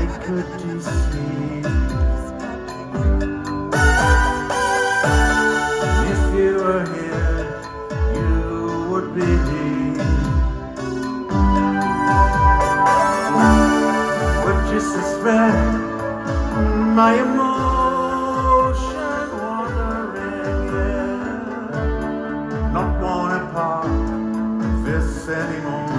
I could deceive If you were here, you would believe But just as red, my emotion wandering, yeah Not one apart, this anymore.